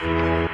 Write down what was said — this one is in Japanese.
す